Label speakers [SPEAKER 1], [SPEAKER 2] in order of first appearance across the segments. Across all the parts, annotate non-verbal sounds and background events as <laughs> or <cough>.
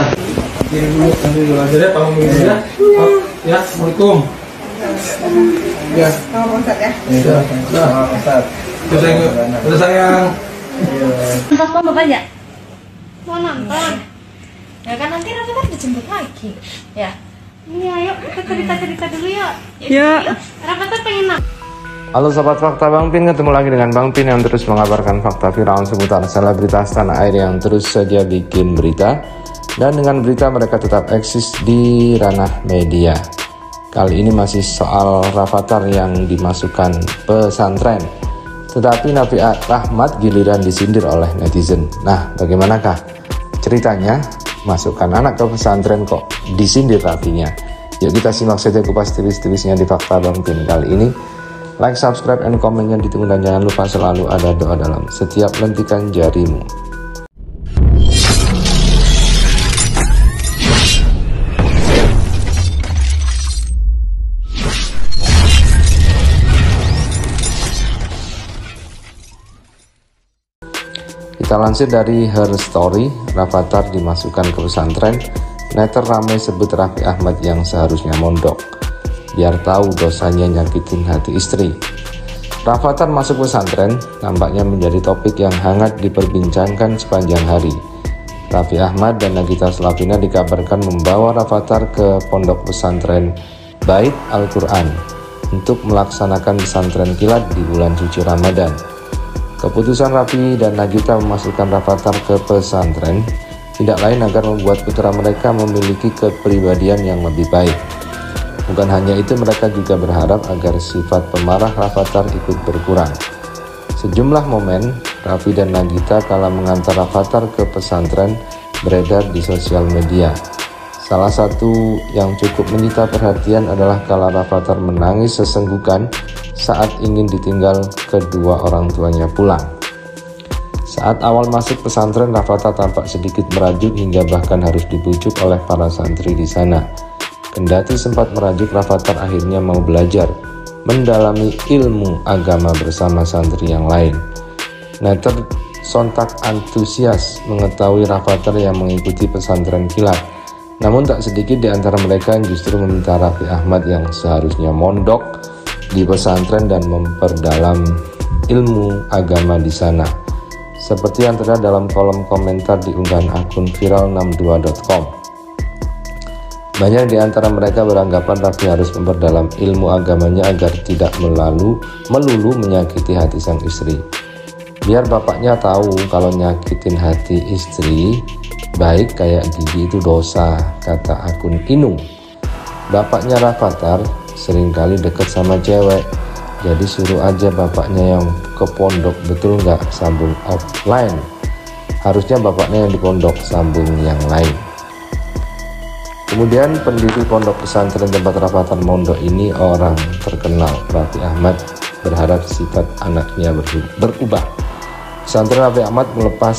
[SPEAKER 1] Nah, ini dulu nanti dulu aja deh, pamit dulu ya. Oh, Ya, assalamualaikum. Ya,
[SPEAKER 2] Sama Pak Ustadz ya.
[SPEAKER 1] ya, nah, udah sayang, udah sayang.
[SPEAKER 3] Entah mau bapak ya?
[SPEAKER 2] Mau nonton?
[SPEAKER 3] Ya kan nanti Raffi kan dijemput lagi. Ya.
[SPEAKER 2] Iya, yuk kita cerita-cerita dulu yuk.
[SPEAKER 4] Ya.
[SPEAKER 2] Rafa tuh pengen nonton.
[SPEAKER 5] Halo Sobat Fakta Bang Pin, ketemu lagi dengan Bang Pin yang terus mengabarkan fakta viral seputar selebritas tanah air yang terus saja bikin berita dan dengan berita mereka tetap eksis di ranah media. Kali ini masih soal Rafathar yang dimasukkan pesantren. Tetapi Nafi Rahmat giliran disindir oleh netizen. Nah, bagaimanakah ceritanya? Masukkan anak ke pesantren kok disindir Rafinya. Yuk kita simak saja kupas tipis-tipisnya di Fakta Bang Pin kali ini. Like, subscribe, and komennya ditunggu dan jangan lupa selalu ada doa dalam setiap lentikan jarimu. Kita lansir dari Her Story, Rafathar dimasukkan ke pesantren, netter ramai sebut Raffi Ahmad yang seharusnya mondok. Biar tahu dosanya nyakitin hati istri. Rafathar masuk pesantren nampaknya menjadi topik yang hangat diperbincangkan sepanjang hari. Raffi Ahmad dan Nagita Slavina dikabarkan membawa Rafathar ke pondok pesantren Bait Al-Quran untuk melaksanakan pesantren kilat di bulan suci Ramadan. Keputusan Raffi dan Nagita memasukkan Rafathar ke pesantren tidak lain agar membuat putra mereka memiliki kepribadian yang lebih baik. Bukan hanya itu, mereka juga berharap agar sifat pemarah Rafathar ikut berkurang. Sejumlah momen Raffi dan Nagita kala mengantar Rafathar ke pesantren beredar di sosial media. Salah satu yang cukup menyita perhatian adalah kala Rafathar menangis sesenggukan saat ingin ditinggal kedua orang tuanya pulang. Saat awal masuk pesantren, Rafathar tampak sedikit merajuk hingga bahkan harus dibujuk oleh para santri di sana. Kendati sempat merajuk, Rafathar akhirnya mau belajar, mendalami ilmu agama bersama santri yang lain. Netter sontak antusias mengetahui Rafathar yang mengikuti pesantren kilat. Namun tak sedikit di antara mereka yang justru meminta Raffi Ahmad yang seharusnya mondok di pesantren dan memperdalam ilmu agama di sana. Seperti yang terlihat dalam kolom komentar di unggahan akun viral62.com. Banyak di antara mereka beranggapan Raffi harus memperdalam ilmu agamanya agar tidak melalu melulu menyakiti hati sang istri. Biar bapaknya tahu kalau nyakitin hati istri baik kayak gigi itu dosa, kata akun Inung. Bapaknya Rafathar sering kali deket sama cewek, jadi suruh aja bapaknya yang ke pondok betul nggak sambung offline. Harusnya bapaknya yang di pondok sambung yang lain. Kemudian pendiri pondok pesantren tempat Rafathar Mondok ini orang terkenal Raffi Ahmad berharap sifat anaknya berubah. Pesantren Raffi Ahmad melepas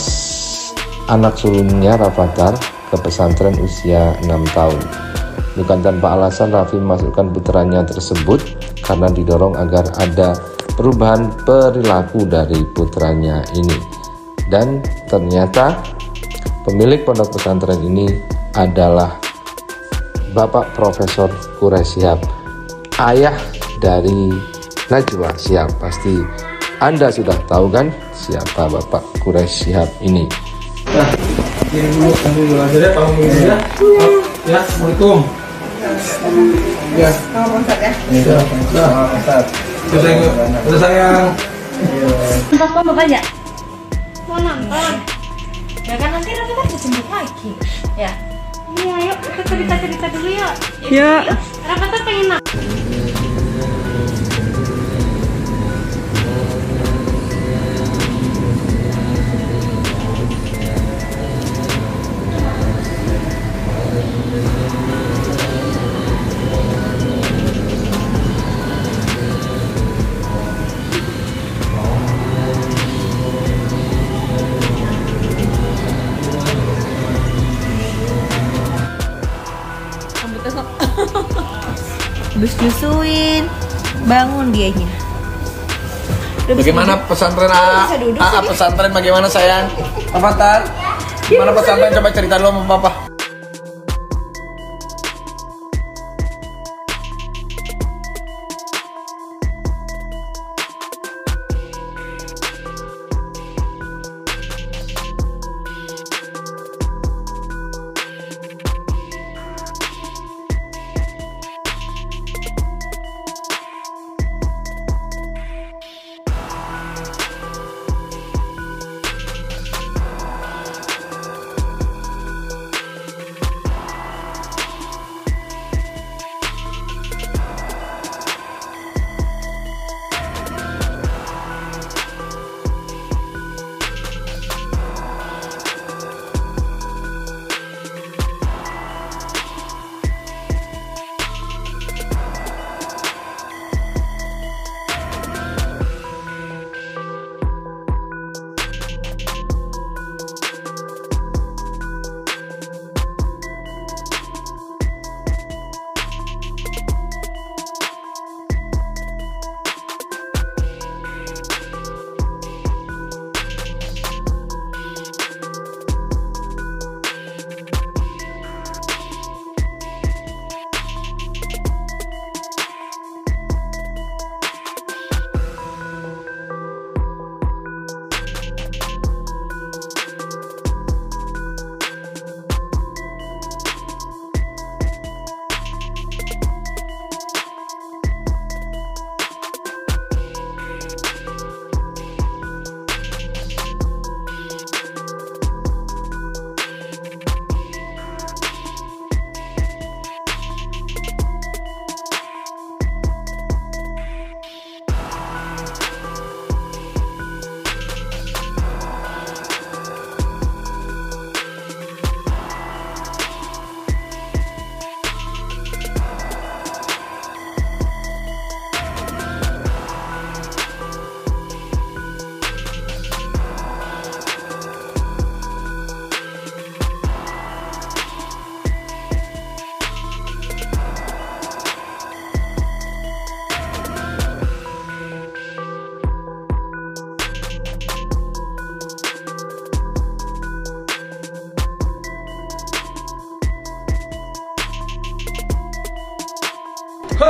[SPEAKER 5] anak sulungnya Rafathar ke pesantren usia 6 tahun. Bukan tanpa alasan Raffi memasukkan putranya tersebut karena didorong agar ada perubahan perilaku dari putranya ini. Dan ternyata pemilik pondok pesantren ini adalah Bapak Profesor Shihab, ayah dari Najwa Shihab. Pasti Anda sudah tahu kan siapa Bapak Shihab ini.
[SPEAKER 1] Nah, ini dulu nanti dulu aja deh, pamit dulu ya. Oh, Ya, assalamualaikum. Ya,
[SPEAKER 2] Sama Ustadz ya.
[SPEAKER 1] ya, nah, udah sayang, udah sayang.
[SPEAKER 3] Entah mau ya?
[SPEAKER 2] Mau nonton?
[SPEAKER 3] Ya kan nanti Raffi kan dijemput lagi. Ya.
[SPEAKER 2] Iya, yuk kita cerita-cerita dulu yuk.
[SPEAKER 4] Ya.
[SPEAKER 2] Rafa tuh pengen nonton.
[SPEAKER 4] Habis nyusuin, bangun dianya. Udah
[SPEAKER 6] Bagaimana pesantren A?
[SPEAKER 4] bisa duduk
[SPEAKER 6] A, A
[SPEAKER 4] sih?
[SPEAKER 6] pesantren bagaimana sayang? Avatar? Gimana pesantren coba cerita dulu sama papa.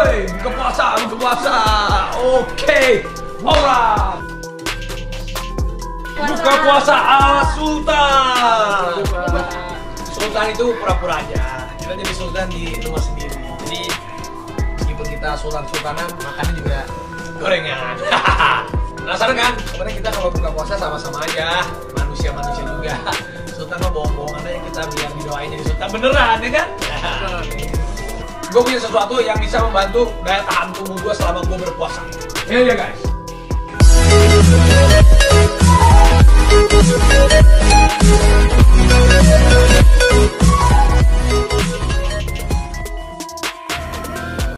[SPEAKER 1] Woi, buka puasa, buka puasa. Oke, alright. Buka puasa ala Sultan. Sultan itu pura-pura aja. Kita jadi Sultan di rumah sendiri. Jadi meskipun kita Sultan-Sultanan, makannya juga gorengan. <laughs> Penasaran kan? Sebenarnya kita kalau buka puasa sama-sama aja, manusia-manusia juga. Sultan mah bohong-bohongan aja kita biar didoain jadi Sultan beneran ya kan? gue punya sesuatu yang bisa membantu daya tahan tubuh gue selama gue berpuasa. Ini dia guys.